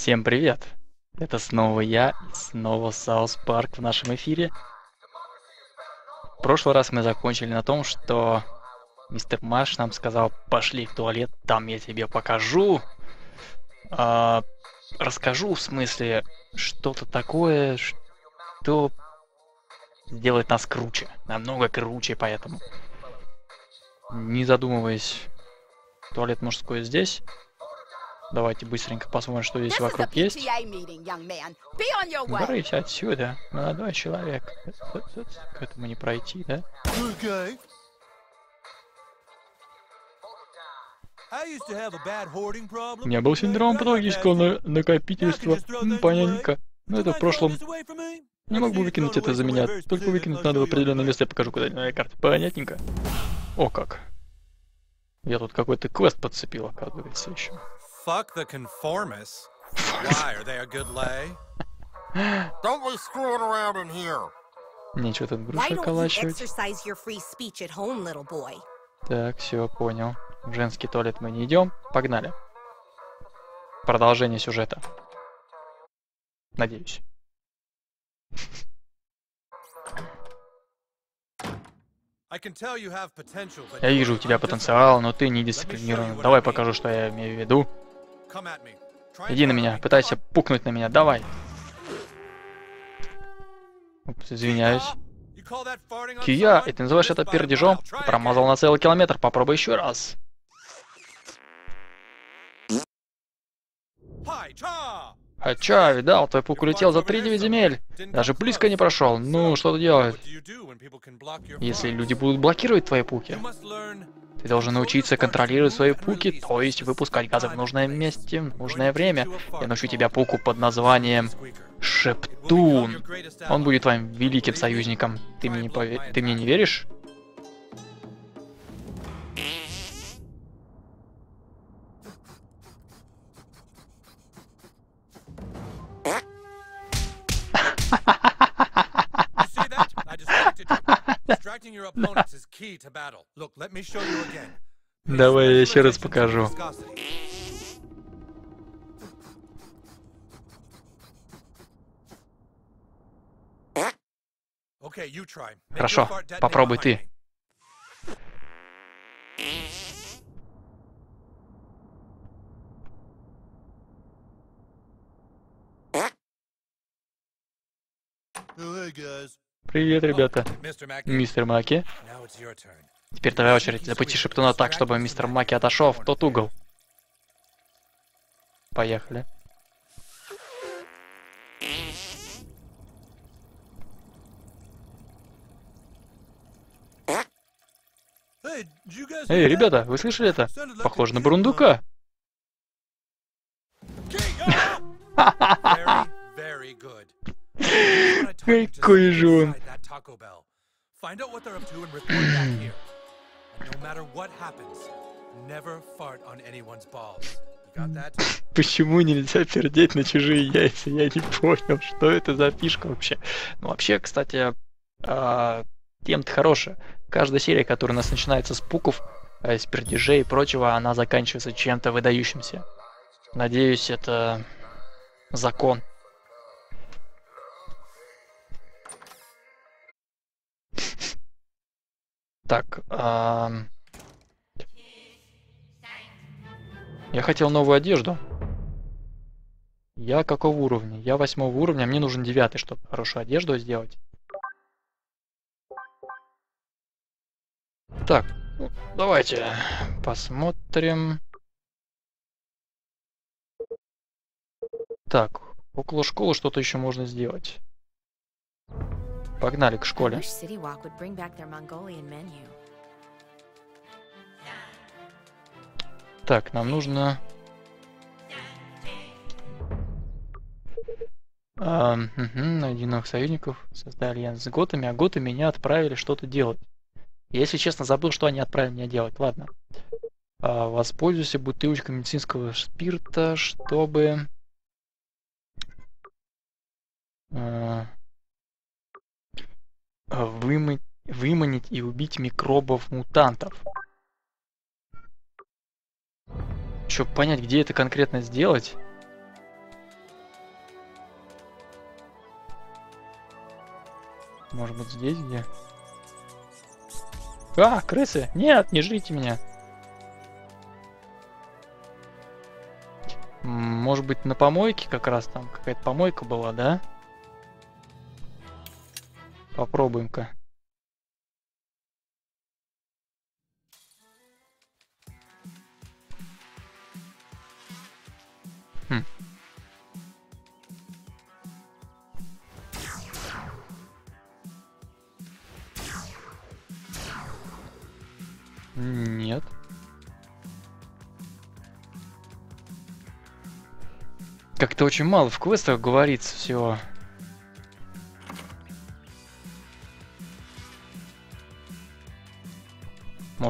Всем привет! Это снова я снова South Park в нашем эфире. В прошлый раз мы закончили на том, что мистер Маш нам сказал, пошли в туалет, там я тебе покажу. А, расскажу, в смысле, что-то такое, что сделает нас круче. Намного круче, поэтому. Не задумываясь, туалет мужской здесь. Давайте быстренько посмотрим, что здесь вокруг есть. Брысь отсюда, молодой человек. К этому не пройти, да? У меня был синдром патологического накопительства. Понятненько. Но это в прошлом. Не мог бы выкинуть это за меня. Только выкинуть надо в определенное место. Я покажу куда-нибудь на карте. Понятненько. О как. Я тут какой-то квест подцепил, оказывается, еще. Fuck the conformists. Why, are they a good lay? Don't be screwing around in here. Нечего тут груши околачивать. Так, все, понял. В женский туалет мы не идем. Погнали. Продолжение сюжета. Надеюсь. Я вижу у тебя потенциал, но ты не дисциплинирован. Давай покажу, что я имею в виду. Иди на меня, пытайся пукнуть на меня, давай. Упс, извиняюсь. Кия, и ты называешь это пердежом? промазал на целый километр, попробуй еще раз. Хача, видал, твой пук улетел за 3-9 земель. Даже близко не прошел. Ну, что ты делать? Если люди будут блокировать твои пуки, ты должен научиться контролировать свои пуки, то есть выпускать газы в нужном месте, в нужное время. Я научу тебя пуку под названием Шептун. Он будет твоим великим союзником. Ты мне не, пове... Ты мне не веришь? Давай я еще раз покажу. Хорошо, попробуй ты. Привет, ребята. Мистер Маки. Теперь твоя очередь. Запусти Шептуна так, чтобы мистер Маки отошел в тот угол. Поехали. Эй, ребята, вы слышали это? Похоже на Бурундука. Какой же он. Почему нельзя пердеть на чужие яйца? Я не понял, что это за фишка вообще. Ну, вообще, кстати, э, тем-то хорошая. Каждая серия, которая у нас начинается с пуков, э, с пердежей и прочего, она заканчивается чем-то выдающимся. Надеюсь, это закон. Так, а... я хотел новую одежду. Я какого уровня? Я восьмого уровня, мне нужен девятый, чтобы хорошую одежду сделать. Так, ну, давайте посмотрим. Так, около школы что-то еще можно сделать. Погнали к школе. Так, нам нужно... А, угу, найди новых союзников, создай альянс с готами, а готы меня отправили что-то делать. Я, если честно, забыл, что они отправили меня делать. Ладно. А, воспользуйся бутылочкой медицинского спирта, чтобы... А, вымыть, выманить и убить микробов-мутантов. Чтобы понять, где это конкретно сделать... Может быть здесь где? А, крысы! Нет, не жрите меня! Может быть на помойке как раз там какая-то помойка была, да? Да. Попробуем-ка. Хм. Нет. Как-то очень мало в квестах говорится всего.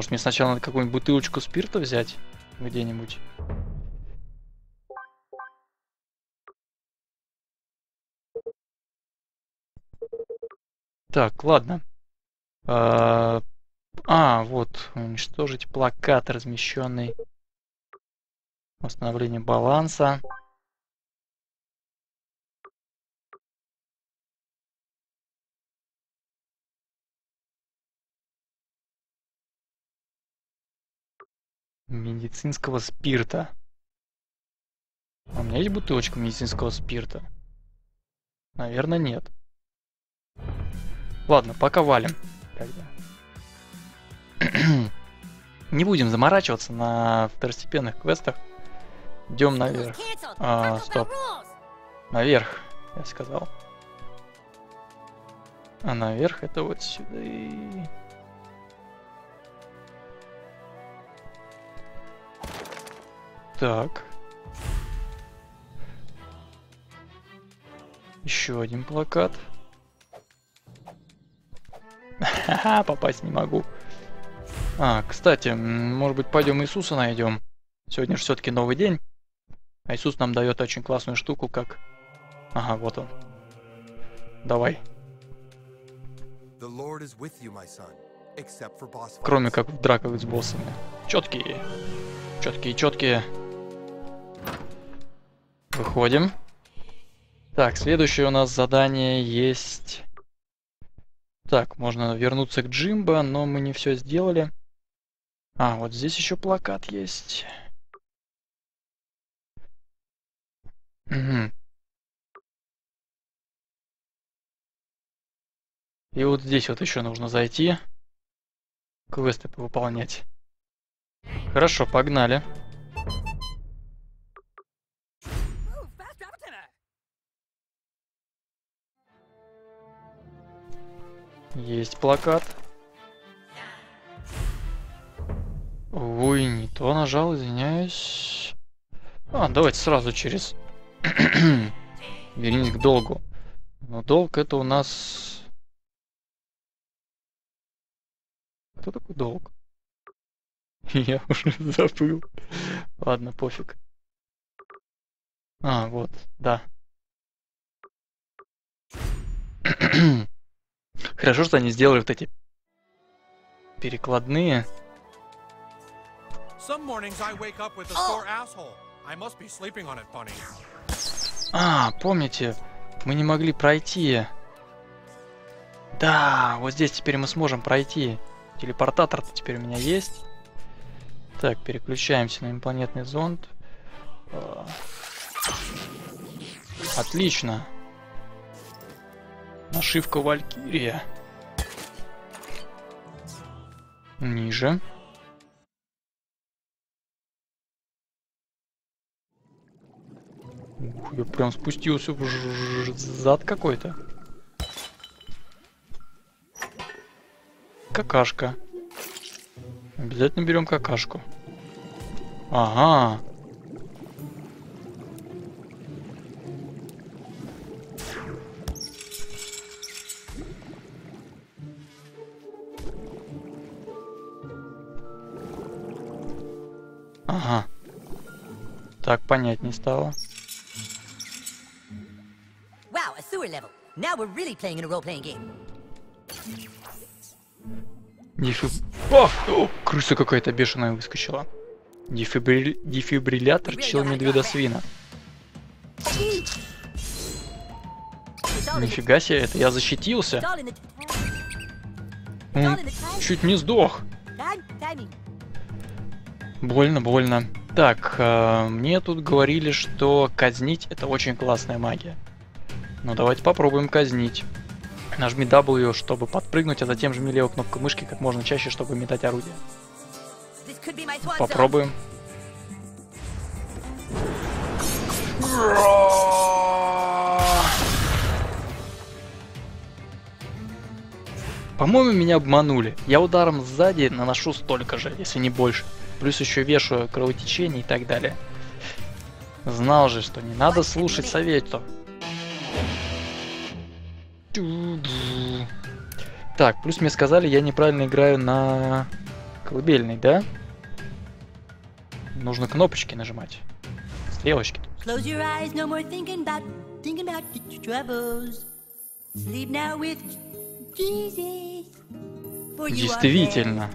Может мне сначала надо какую-нибудь бутылочку спирта взять где-нибудь? Так, ладно. А, а, вот, уничтожить плакат, размещенный. Восстановление баланса. Медицинского спирта. А у меня есть бутылочка медицинского спирта? Наверное, нет. Ладно, пока валим. Тогда. Не будем заморачиваться на второстепенных квестах. Идем наверх. А, стоп. Наверх, я сказал. А наверх это вот сюда и... Так. Еще один плакат. Ха-ха, попасть не могу. А, кстати, может быть пойдем Иисуса найдем. Сегодня же все-таки новый день. А Иисус нам дает очень классную штуку, как... Ага, вот он. Давай. Кроме как в драках с боссами. Четкие. Четкие, четкие. Выходим. Так, следующее у нас задание есть... Так, можно вернуться к Джимбо, но мы не все сделали. А, вот здесь еще плакат есть. Угу. И вот здесь вот еще нужно зайти. Квесты выполнять. Хорошо, погнали. Есть плакат. Ой, не то нажал, извиняюсь. А, давайте сразу через... Вернись к долгу. Но долг это у нас... Кто такой долг? Я уже забыл. Ладно, пофиг. А, вот, да. Хорошо, что они сделали вот эти перекладные. А, помните, мы не могли пройти. Да, вот здесь теперь мы сможем пройти. Телепортатор-то теперь у меня есть. Так, переключаемся на инопланетный зонд. А. Отлично. Нашивка Валькирия. Ниже. Ух, я прям спустился в зад какой-то. Какашка. Обязательно берем какашку. Ага. Так, понять не стало. Wow, a sewer level. Now we're really playing in a role-playing game. Дефиб... О! О! Крыса какая-то бешеная выскочила. Дефибри... Дефибриллятор чел медведа свина. Нифига себе, это я защитился. М, чуть не сдох. Больно, больно. Так, э, мне тут говорили, что казнить это очень классная магия. Ну давайте попробуем казнить. Нажми W, чтобы подпрыгнуть, а затем жми левую кнопку мышки как можно чаще, чтобы метать орудие. Попробуем. По-моему, меня обманули. Я ударом сзади наношу столько же, если не больше. Плюс еще вешаю кровотечение и так далее. Знал же, что не надо слушать советов. Так, плюс мне сказали, я неправильно играю на колыбельной, да? Нужно кнопочки нажимать. Стрелочки. Close your eyes, no more thinking about, thinking about your troubles. Sleep now with Jesus. Действительно.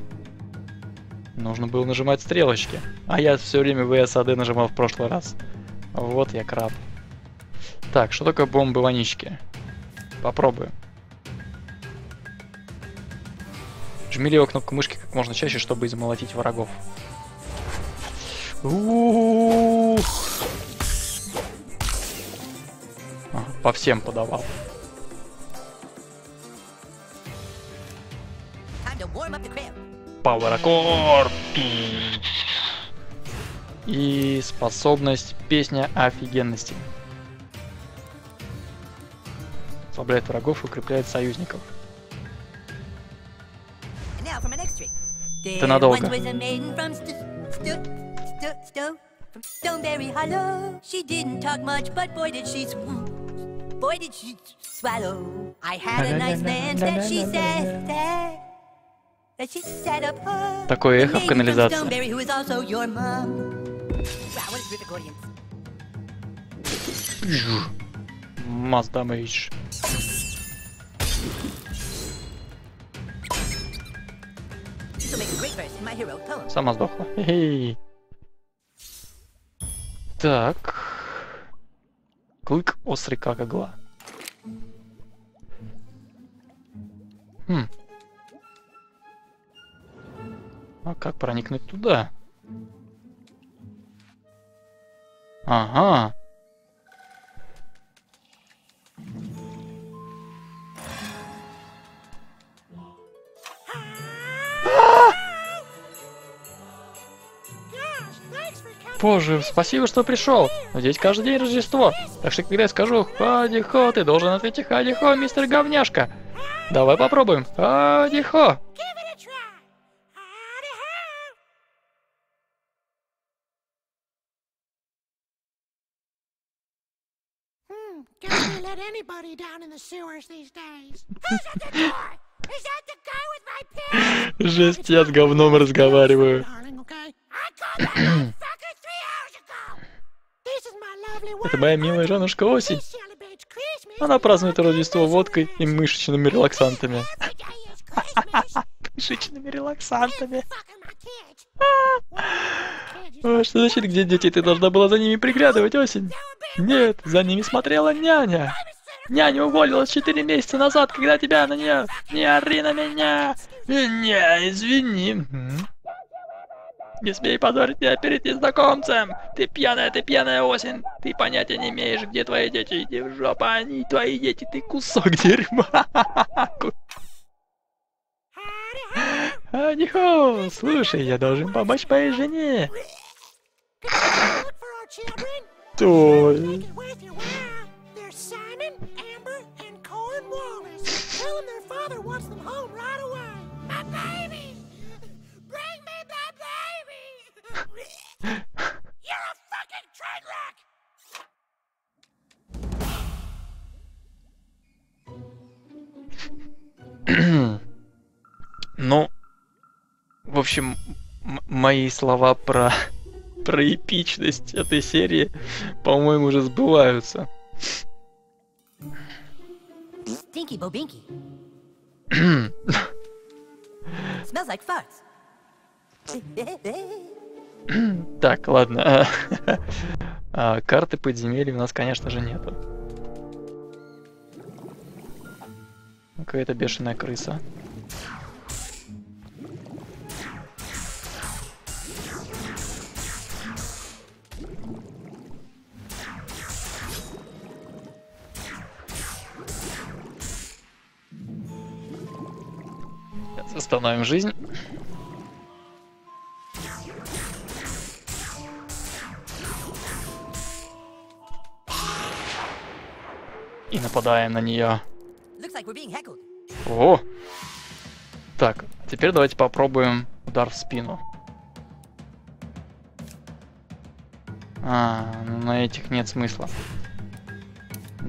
Нужно было нажимать стрелочки. А я все время VSAD нажимал в прошлый раз. Вот я краб. Так, что такое бомбы вонички? Попробуем. Жми левую кнопку мышки как можно чаще, чтобы измолотить врагов. Ух! по всем подавал. Power Accord! И способность песня офигенности. Ослабляет врагов и укрепляет союзников. Это надолго. Stoneberry Hollow. She didn't talk much, but boy did she boy did she swallow. I had a nice land that she said that, Такое эхо в канализации. Mass damage. Сама сдохла. Хе-хей. Так. Клык острый как игла. Хм. А как проникнуть туда? Ага. Боже, спасибо, что пришел. Здесь каждый день Рождество. Так что, когда я скажу «Хади-хо», ты должен ответить «Хади-хо, мистер говняшка». Давай попробуем. Хади-хо. Жесть, я с говном разговариваю. Это моя милая женушка Осень. Она празднует Рождество водкой и мышечными релаксантами. Мышечными релаксантами. Что значит, где дети? Ты должна была за ними приглядывать, Осень. Нет, за ними смотрела няня. Няня уволилась 4 месяца назад, когда тебя на нее... Не ори на меня! Не, извини. Не смей позорить меня перед незнакомцем! Ты пьяная, ты пьяная осень! Ты понятия не имеешь, где твои дети! Иди в жопу, они твои дети, ты кусок дерьма! Анихо, слушай, я должен помочь моей жене! Той. Ну, в общем, мои слова про про эпичность этой серии, по-моему, уже сбываются. Stinky Bobinky. Smells like farts. Так, ладно. а, карты подземелья у нас, конечно же, нету. Какая-то бешеная крыса. Восстановим жизнь. И нападаем на нее. О! Так, теперь давайте попробуем удар в спину. А, ну на этих нет смысла.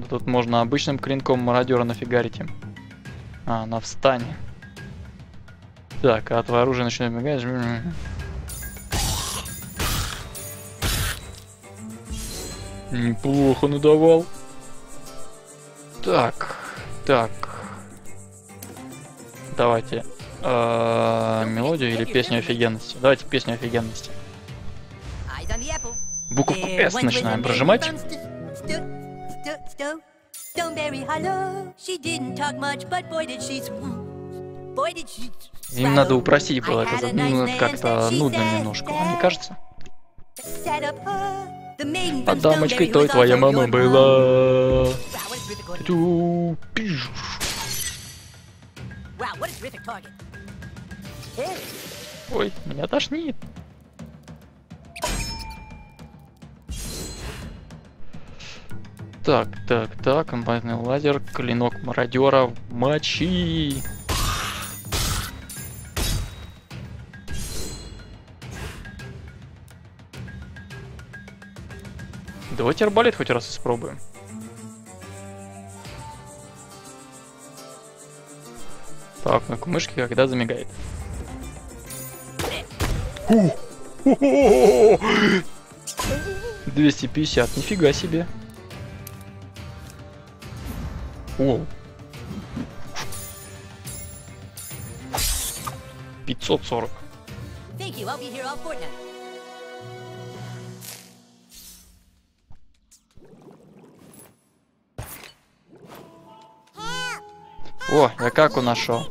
Тут можно обычным клинком мародера нафигарить им. А, на встане. Так, а твое оружие начнет мигать. Неплохо надавал. Так, так. Давайте. э, мелодию или песню офигенности? Давайте песню офигенности. Буковку S начинаем прожимать. Им надо упросить было это, ну, как-то нудно немножко, вам не кажется? А дамочкой той твоя мама была. Ой, меня тошнит. Так, так, так, комбайнный лазер, клинок мародера, мочи. Давайте арбалет хоть раз испробуем. Так, на мышке когда замигает. Фу. Хо-хо-хо. 250, нифига себе. О. 540. Thank you, I'll be here all fortnight. О, я каку нашел.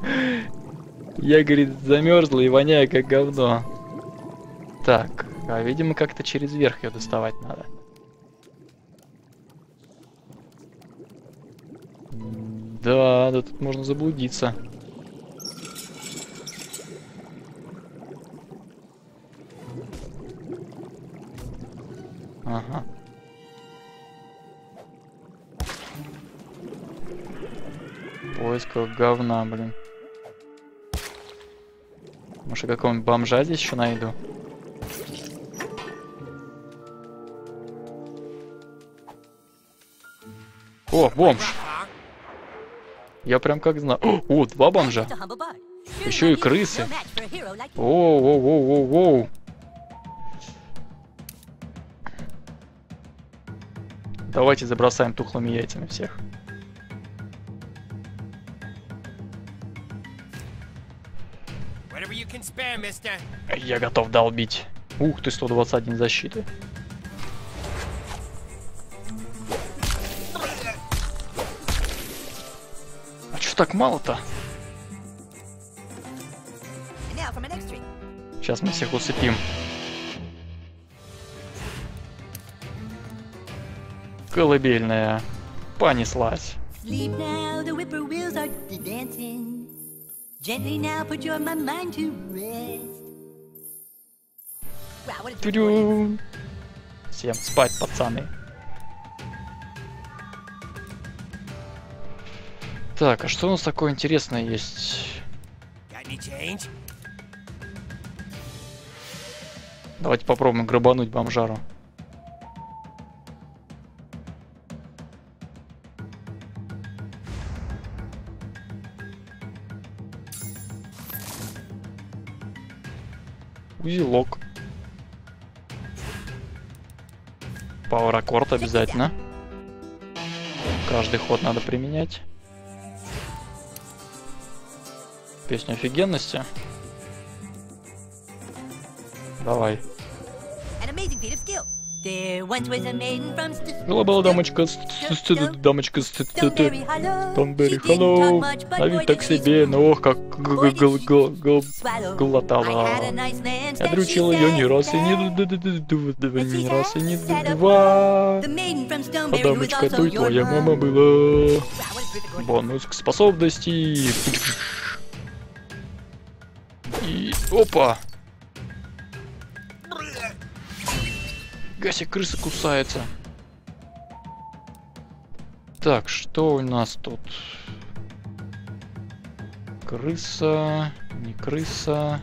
Я, говорит, замерзла и воняю как говно. Так, а видимо как-то через верх ее доставать надо. Да, да тут можно заблудиться. Ага. Поисках говна, блин. Может, какого-нибудь бомжа здесь еще найду? О, бомж! Я прям как знаю. О, два бомжа. Еще и крысы. no Давайте забросаем тухлыми яйцами всех. Я готов долбить. Ух ты, 121 защиты. А чё так мало-то? Сейчас мы всех усыпим. Terrific order. Тю-дю. Всем спать, пацаны. Так, а что у нас такое интересное есть? Давайте попробуем грабануть бомжару. Узелок. Пауэр-аккорд обязательно. Каждый ход надо применять. Песню офигенности. Давай. Была была дамочка, дамочка. Тонберри boy, вид did так себе, но ох, как глотала. Я дрючил ее не раз и не не раз и не два. А дамочка, то и твоя мама была. Бонус к способности. И опа. Гася, крыса кусается. Так, что у нас тут? Крыса, не крыса.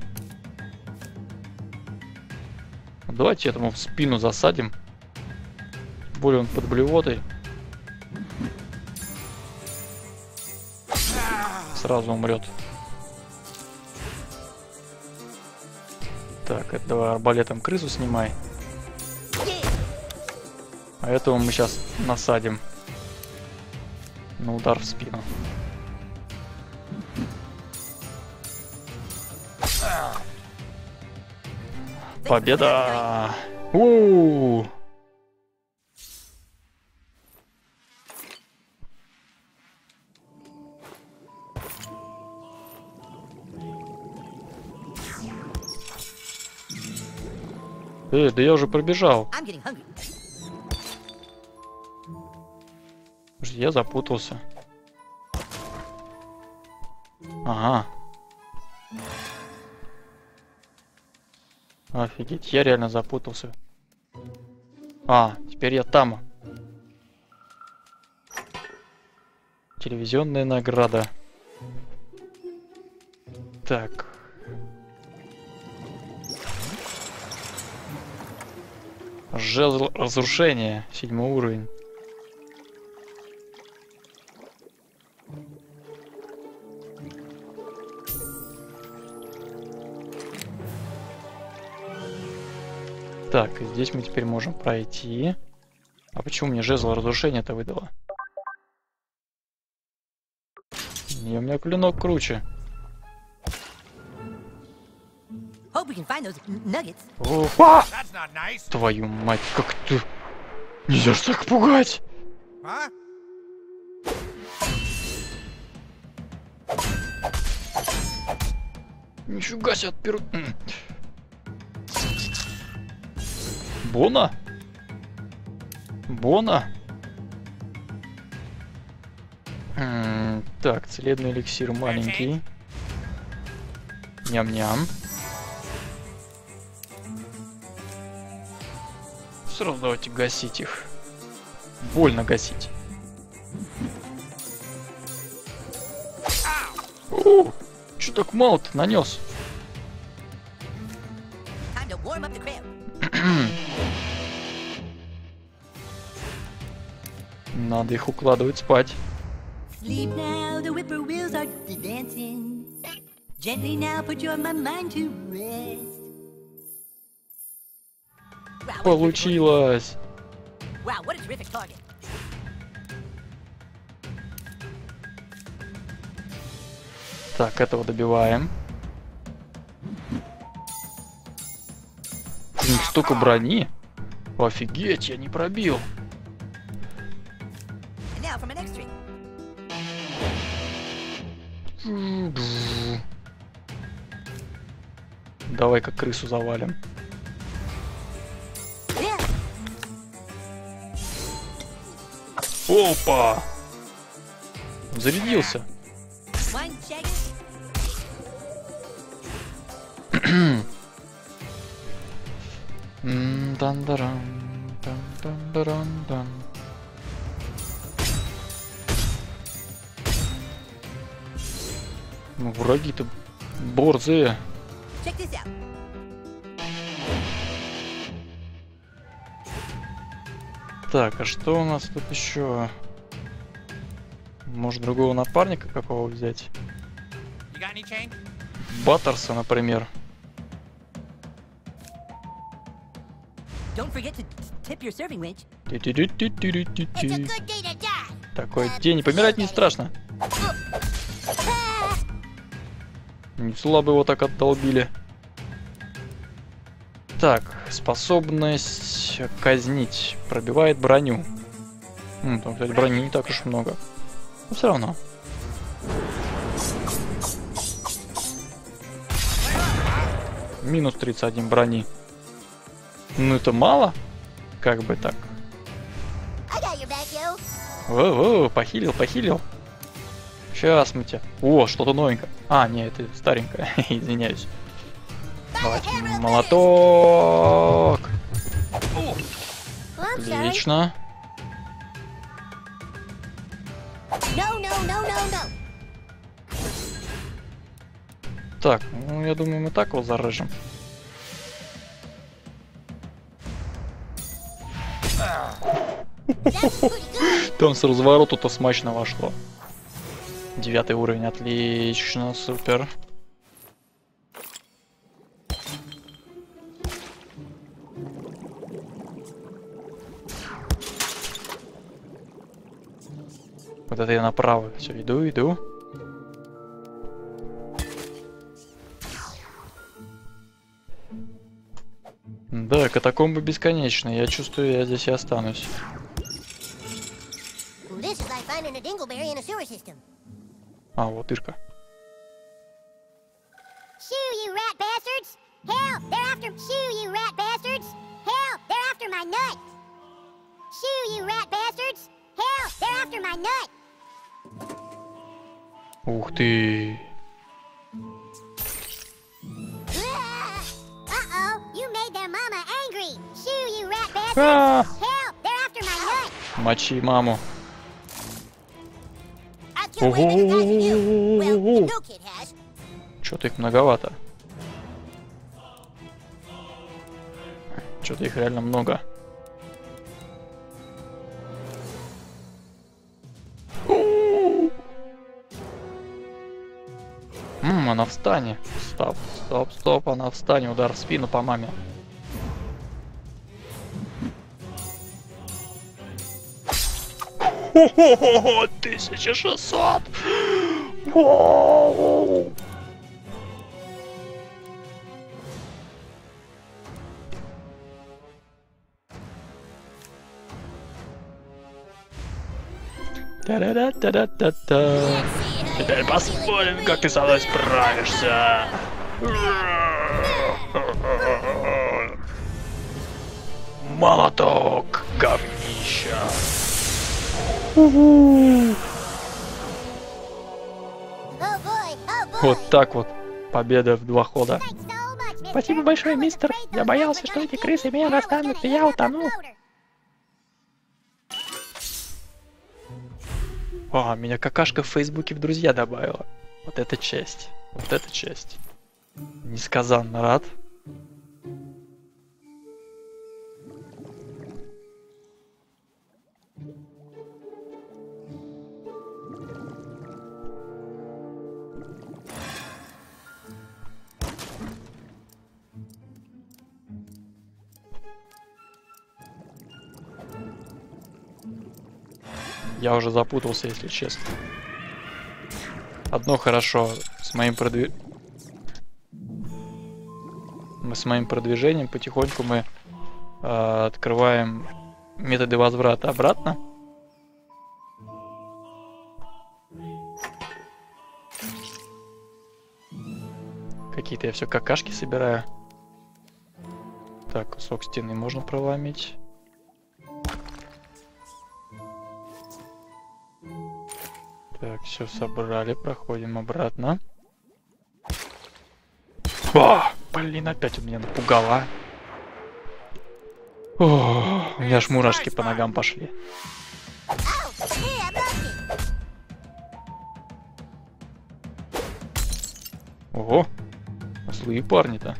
Давайте этому в спину засадим. Более он под блевотой. Сразу умрет. Так, это давай арбалетом крысу снимай. А этого мы сейчас насадим. На удар в спину. Победа! у Э, да я уже пробежал. Подожди, я запутался. Ага. Офигеть, я реально запутался. А, теперь я там. Телевизионная награда. Так. Жезл разрушения. Седьмой уровень. Так, и здесь мы теперь можем пройти. А почему мне жезл разрушения это выдало? Не, у меня клинок круче. Опа! Nice. Твою мать, как ты... Нельзя ж так пугать! Huh? Нифига себе отперут. Бона? Бона? М, Так, целебный эликсир маленький. Ням-ням. Сразу давайте гасить их. Больно гасить. О, Чё так мало-то нанес? Надо их укладывать спать. Gently now, put your mind to rest. Получилось. voice. Wow, what a terrific target. Так, этого добиваем. Них столько брони. Офигеть, я не пробил. Давай-ка крысу завалим. Опа! Зарядился. Ну, враги-то борзые. Check this out. Так, а что у нас тут еще? Может, другого напарника какого взять? Баттерса, например. Такой день, помирать не страшно. Не слабо его так отдолбили. Так, способность казнить. Пробивает броню. М, там, кстати, брони не так уж много. Но все равно. Минус 31 брони. Ну это мало? Как бы так. I got your back, yo. Воу, похилил, похилил. Сейчас мы тебя... О, что-то новенькое. А, не, это старенькое. Извиняюсь. Давайте молоток. Отлично. No, no, no, no, no. Так, ну я думаю, мы так его good. Там с развороту-то смачно вошло. Девятый уровень, отлично, супер. Вот это я направо. Все, иду, иду. Да, катакомбы бесконечные. Я чувствую, я здесь и останусь. А, вот Ирка. Shoo, you rat bastards! Hell, they're after shoo, you rat bastards! Hell, they're after my nut! Shoo, you rat bastards! Hell, they're after my nut! Ух ты. Ah! Uh-oh, you made their mama angry! Shoo, you rat bastards! А, Hell, they're after my nut! Мочи маму. Has. Что-то их многовато. Что-то их реально много. Ммм, она встане. Стоп, стоп, стоп, она встане. Удар в спину по маме. Хо-хо-хо, 1600! Воу! Та-да-да-та-да-та-та. Теперь посмотрим, как ты со мной справишься. Молоток, говнища. Boy! Вот так вот. Победа в два хода. Спасибо большое, мистер. Я боялся, что эти крысы меня достанут, и я утону. А, меня какашка в Фейсбуке в друзья добавила. Вот это честь. Вот это честь. Несказанно рад. Я уже запутался, если честно. Одно хорошо, с моим продвиж... Мы с моим продвижением потихоньку мы э, открываем методы возврата обратно. Какие-то я все какашки собираю. Так, кусок стены можно проломить. Так, все собрали, проходим обратно. О, блин, опять он меня напугала. О, у меня аж мурашки по ногам пошли. Ого, злые парни-то.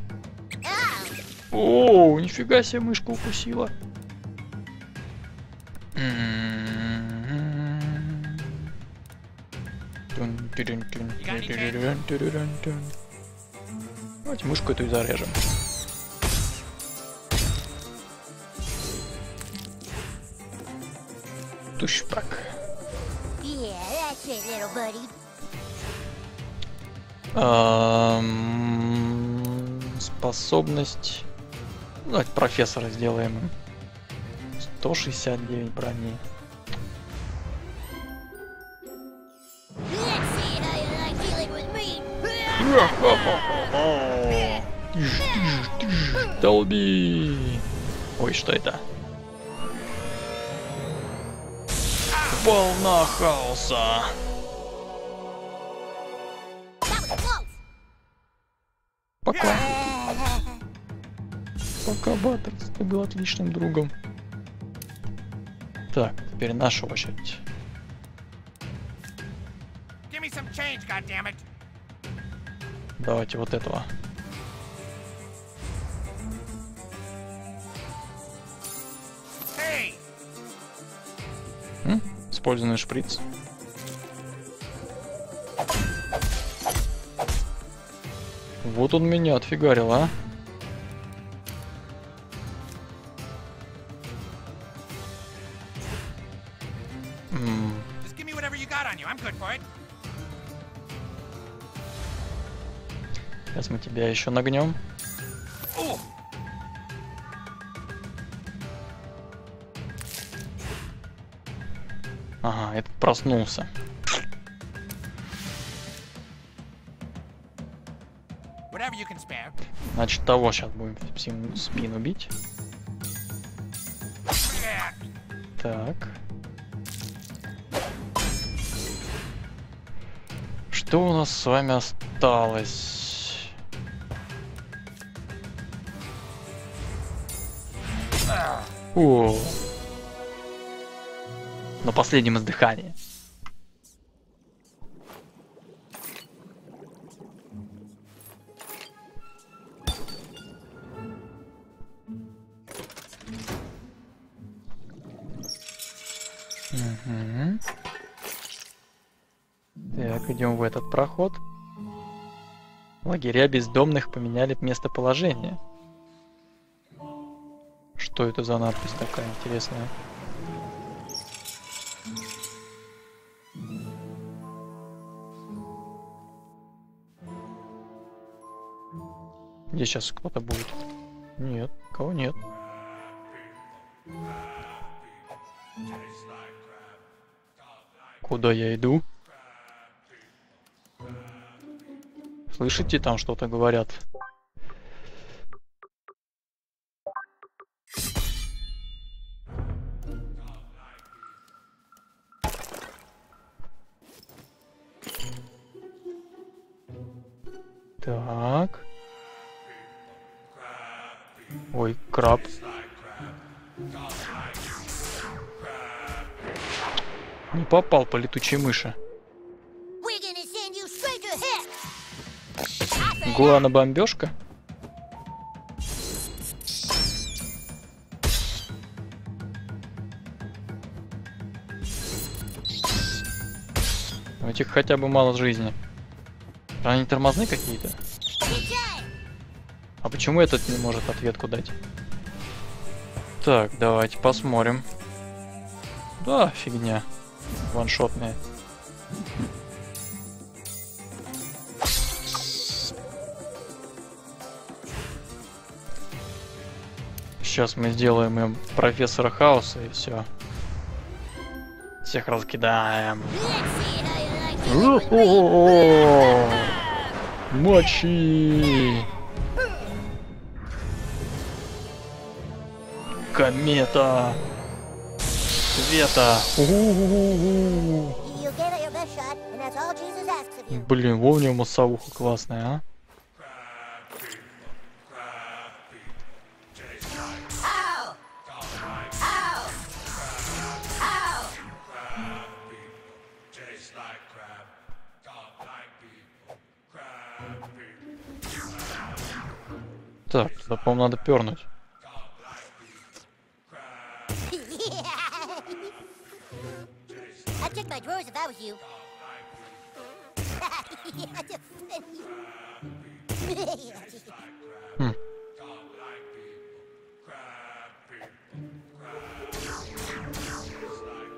О, нифига себе мышка укусила. Давайте мышку эту и зарежем. Тушпак. Ам, Способность Давайте профессора сделаем. 169 брони. Долби! Ой, что это? Волна хаоса! Пока. Пока, Баттерс, ты был отличным другом. Так, теперь наша очередь. Give me some change, goddammit. Давайте вот этого. Hey! М? Использованный шприц. Вот он меня отфигарил, а? Тебя еще нагнем. Ага, этот проснулся. Значит, того сейчас будем в спину, бить. Так. Что у нас с вами осталось? О. На последнем издыхании. Так, идем в этот проход. Лагеря бездомных поменяли местоположение. Что это за надпись такая интересная? Где сейчас кто-то будет? Нет, кого нет. Куда я иду? Слышите, там что-то говорят. Попал по летучей мыши. Гуана бомбежка? У этих хотя бы мало жизни. Они тормозны какие-то? А почему этот не может ответку дать? Так, давайте посмотрим. Да, фигня. Ваншотная. Сейчас мы сделаем им профессора хаоса и все. Всех раскидаем. Let's see Света! Блин, во у него массовуха классная, а? Так, по-моему, надо пернуть. Was you. Хм.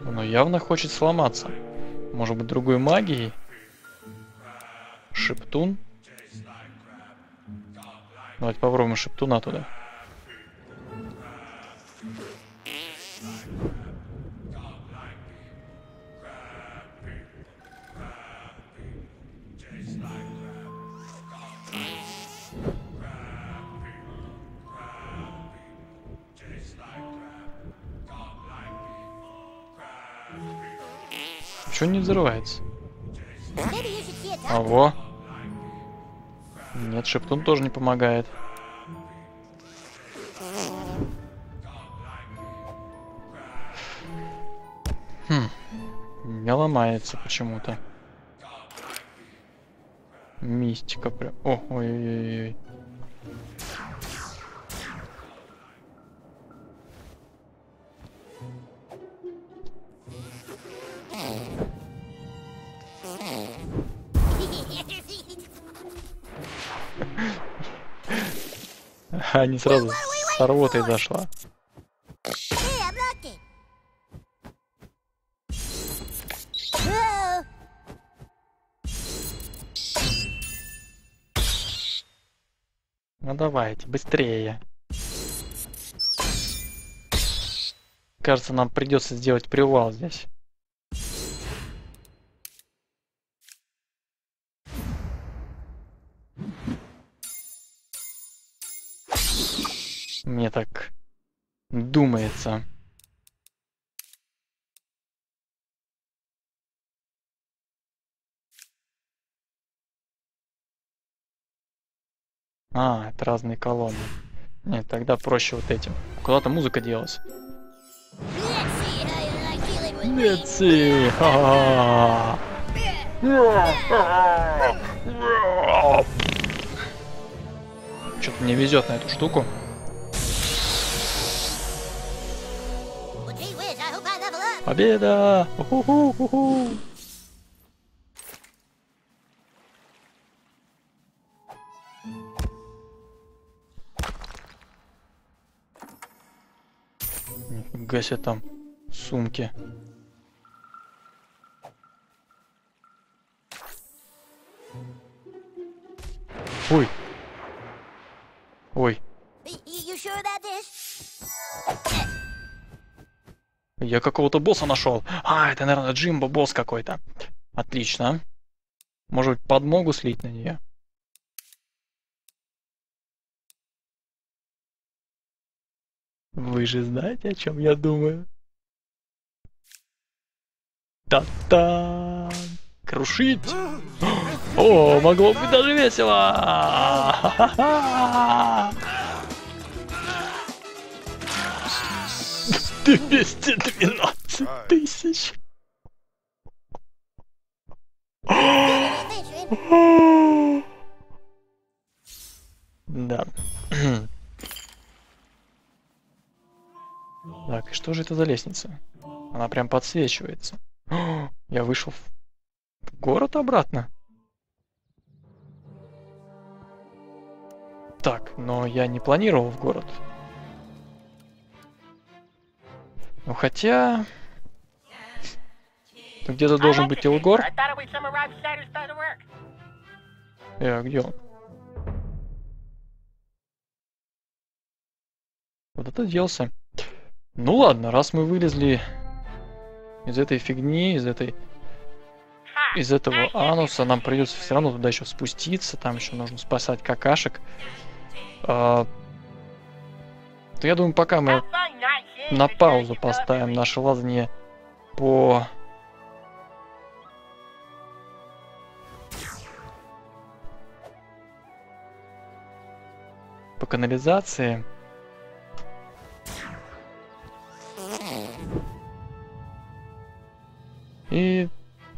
Оно явно хочет сломаться. Может быть, другой магией? Шептун? Давайте попробуем шептуна туда. Чё не взрывается? Ого. Нет, шептун тоже не помогает. Хм. Не ломается почему-то. Мистика прям. О, ой-ой-ой. А, не сразу с рвотой зашла. Ну давайте, быстрее. Кажется, нам придется сделать привал здесь. Думается. А, это разные колонны. Нет, тогда проще вот этим. Куда-то музыка делась. Ха-ха! Что-то мне везет на эту штуку. Победа! Уху-ху, уху. Нифига себе там сумки. Ой. Ой, You sure about this? Я какого-то босса нашел. А, это, наверное, Джимбо босс какой-то. Отлично. Может быть, подмогу слить на нее? Вы же знаете, о чем я думаю? Та-та! Крушить! О, могло быть даже весело! 212 тысяч! Да. Так, и что же это за лестница? Она прям подсвечивается. Я вышел в город обратно. Так, но я не планировал в город. Ну хотя... Тут где-то должен быть Илгор. Э, а где он? Куда-то делся. Ну ладно, раз мы вылезли из этой фигни, из этой из этого ануса, нам придется все равно туда еще спуститься, там еще нужно спасать какашек. А, то я думаю, пока мы на паузу поставим наше лазание по по канализации. И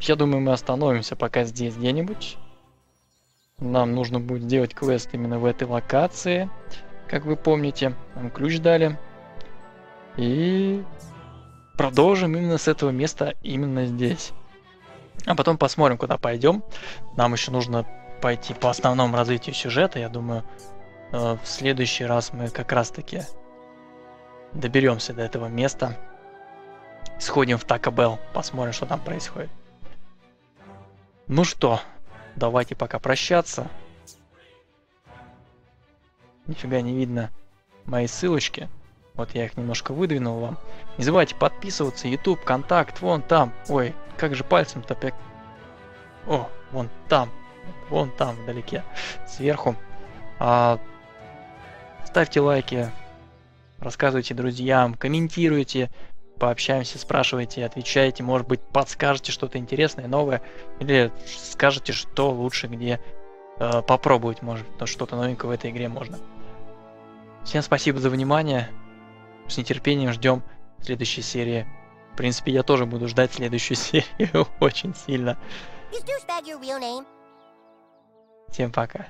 я думаю, мы остановимся пока здесь где-нибудь. Нам нужно будет сделать квест именно в этой локации. Как вы помните, нам ключ дали. И продолжим именно с этого места, именно здесь. А потом посмотрим, куда пойдем. Нам еще нужно пойти по основному развитию сюжета. Я думаю, э, в следующий раз мы как раз таки доберемся до этого места. Сходим в Bell, посмотрим, что там происходит. Ну что, давайте пока прощаться. Нифига не видно мои ссылочки. Вот я их немножко выдвинул вам. Не забывайте подписываться, YouTube, контакт, вон там. Ой, как же пальцем-то опять... О, вон там. Вон там, вдалеке. Сверху. А, ставьте лайки. Рассказывайте друзьям, комментируйте. пообщаемся, спрашивайте, отвечайте, может быть, подскажете что-то интересное, новое, или скажете, что лучше где э, попробовать, может, то что-то новенькое в этой игре можно. Всем спасибо за внимание. С нетерпением ждем следующей серии. В принципе, я тоже буду ждать следующую серию очень сильно. Всем пока.